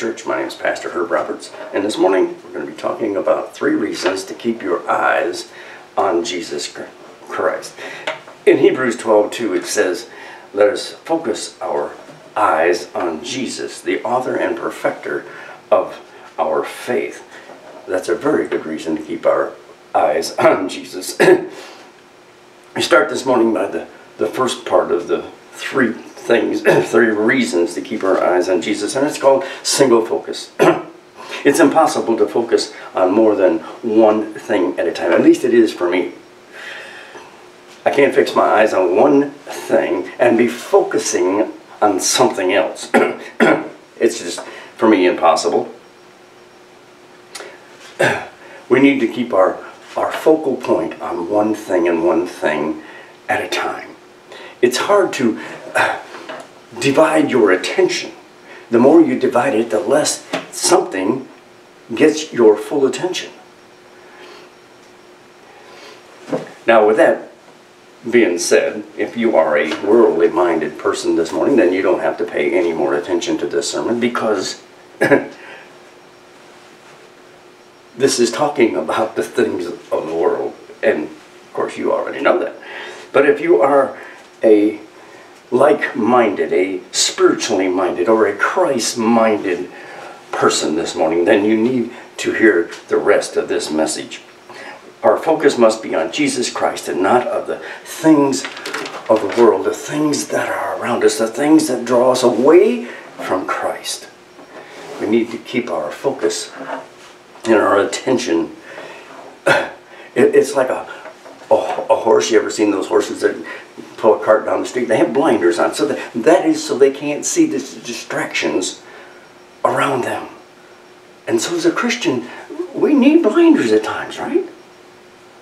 Church. My name is Pastor Herb Roberts, and this morning we're going to be talking about three reasons to keep your eyes on Jesus Christ. In Hebrews 12 2, it says, Let us focus our eyes on Jesus, the author and perfecter of our faith. That's a very good reason to keep our eyes on Jesus. we start this morning by the, the first part of the three things, three reasons to keep our eyes on Jesus, and it's called single focus. it's impossible to focus on more than one thing at a time. At least it is for me. I can't fix my eyes on one thing and be focusing on something else. it's just, for me, impossible. We need to keep our, our focal point on one thing and one thing at a time. It's hard to uh, divide your attention. The more you divide it, the less something gets your full attention. Now, with that being said, if you are a worldly minded person this morning, then you don't have to pay any more attention to this sermon because this is talking about the things of the world. And of course, you already know that. But if you are a like minded, a spiritually minded, or a Christ minded person this morning, then you need to hear the rest of this message. Our focus must be on Jesus Christ and not of the things of the world, the things that are around us, the things that draw us away from Christ. We need to keep our focus and our attention. It's like a, a, a horse. You ever seen those horses that pull a cart down the street. They have blinders on. So that, that is so they can't see the distractions around them. And so as a Christian, we need blinders at times, right?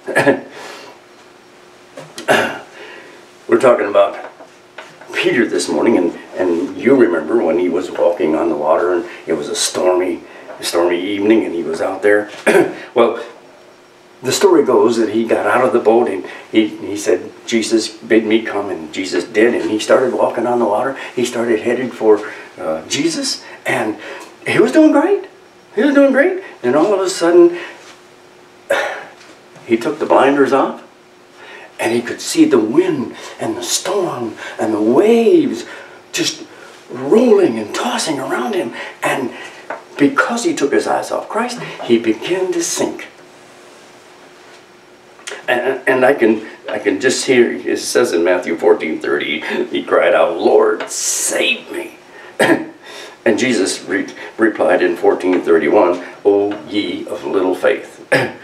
We're talking about Peter this morning, and, and you remember when he was walking on the water and it was a stormy, stormy evening and he was out there. well, the story goes that he got out of the boat and he, he said, Jesus bid me come, and Jesus did. And he started walking on the water. He started headed for uh, Jesus, and he was doing great. He was doing great. And all of a sudden, he took the blinders off, and he could see the wind and the storm and the waves just rolling and tossing around him. And because he took his eyes off Christ, he began to sink and, and I can I can just hear it says in Matthew 14 30 he cried out Lord save me. And Jesus re replied in 1431 O ye of little faith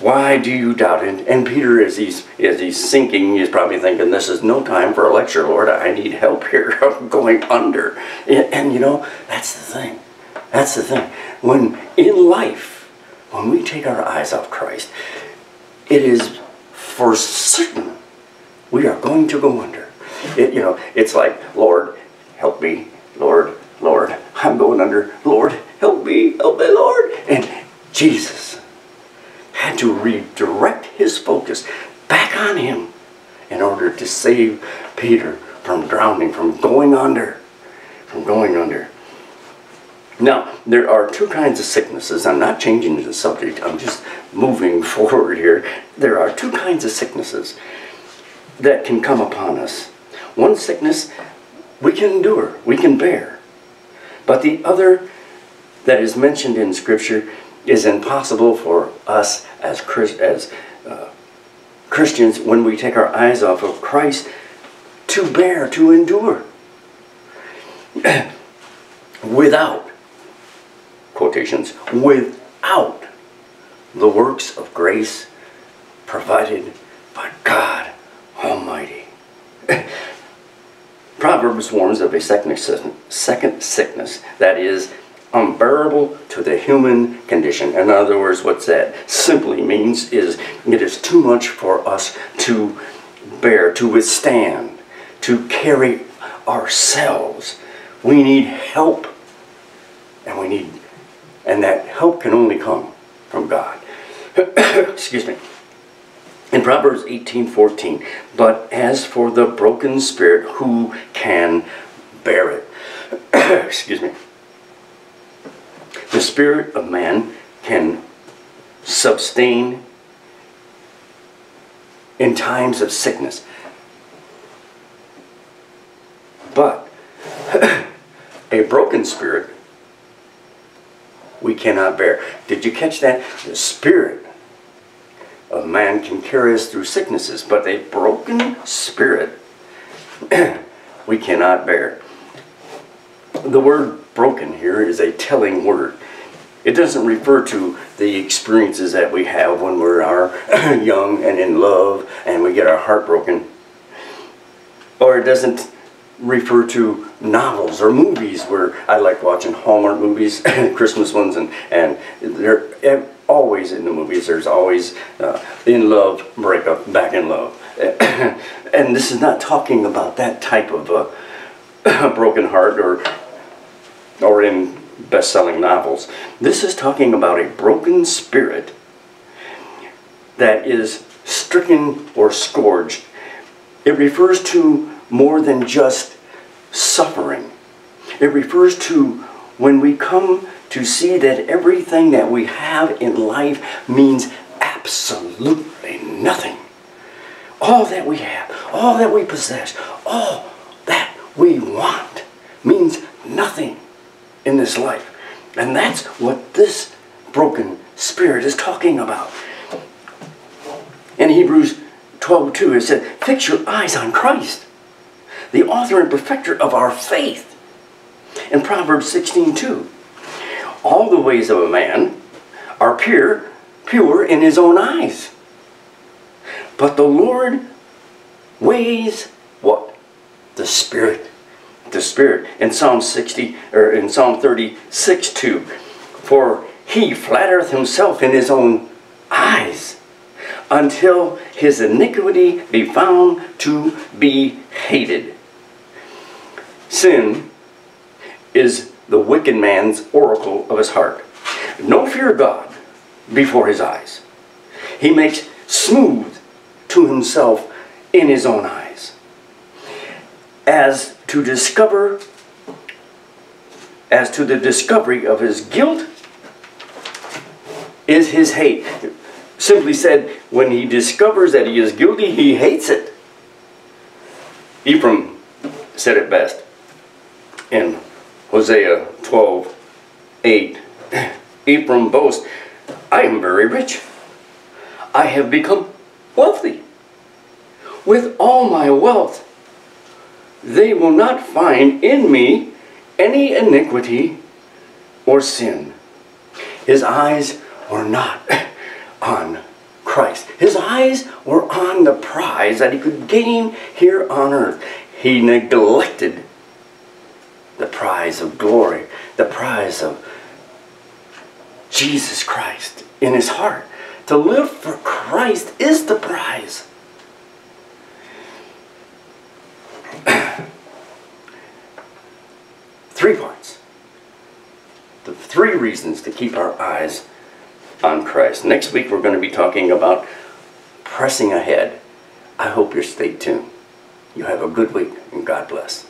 why do you doubt? It and Peter as he's as he's sinking he's probably thinking this is no time for a lecture Lord. I need help here. I'm going under. And, and you know that's the thing. That's the thing. When in life when we take our eyes off Christ it is for certain we are going to go under. It, you know, it's like, Lord, help me, Lord, Lord, I'm going under, Lord, help me, help me, Lord. And Jesus had to redirect his focus back on him in order to save Peter from drowning, from going under, from going under. Now, there are two kinds of sicknesses. I'm not changing the subject, I'm just moving forward here. There are two kinds of sicknesses that can come upon us. One sickness we can endure, we can bear. But the other that is mentioned in Scripture is impossible for us as, as uh, Christians when we take our eyes off of Christ to bear, to endure. Without quotations, without the works of grace provided by God Almighty. Proverbs warns of a second sickness that is unbearable to the human condition. In other words, what that simply means is it is too much for us to bear, to withstand, to carry ourselves. We need help and we need and that help can only come from God. Excuse me. In Proverbs 18:14, but as for the broken spirit, who can bear it? excuse me, the spirit of man can sustain in times of sickness. But a broken spirit we cannot bear. Did you catch that? The spirit of man can carry us through sicknesses, but a broken spirit we cannot bear. The word broken here is a telling word. It doesn't refer to the experiences that we have when we're young and in love and we get our heart broken. Or it doesn't refer to novels or movies where I like watching Hallmark movies, Christmas ones, and, and they're always in the movies, there's always uh, in love, breakup, back in love. and this is not talking about that type of uh, broken heart or, or in best-selling novels. This is talking about a broken spirit that is stricken or scourged. It refers to more than just suffering. It refers to when we come to see that everything that we have in life means absolutely nothing. All that we have, all that we possess, all that we want means nothing in this life. And that's what this broken spirit is talking about. In Hebrews 12 2, it said, Fix your eyes on Christ, the author and perfecter of our faith. In Proverbs 16 2, all the ways of a man are pure, pure in his own eyes. But the Lord weighs what? The Spirit the Spirit. In Psalm 60, or in Psalm 36, 2, For he flattereth himself in his own eyes, until his iniquity be found to be hated. Sin is the wicked man's oracle of his heart. No fear of God before his eyes. He makes smooth to himself in his own eyes. As to discover, as to the discovery of his guilt, is his hate. Simply said, when he discovers that he is guilty, he hates it. Ephraim said it best in Hosea 12 8. Ephraim boasts, I am very rich. I have become wealthy. With all my wealth, they will not find in me any iniquity or sin. His eyes were not on Christ. His eyes were on the prize that he could gain here on earth. He neglected the prize of glory, the prize of Jesus Christ in his heart. To live for Christ is the prize. three parts. The three reasons to keep our eyes on Christ. Next week we're going to be talking about pressing ahead. I hope you stay tuned. You have a good week and God bless.